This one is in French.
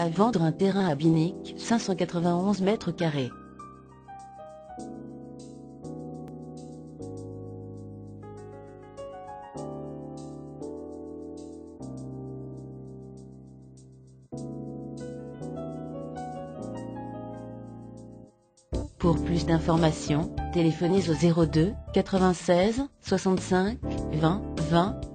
À vendre un terrain à Binic, 591 mètres carrés. Pour plus d'informations, téléphonez au 02 96 65 20 20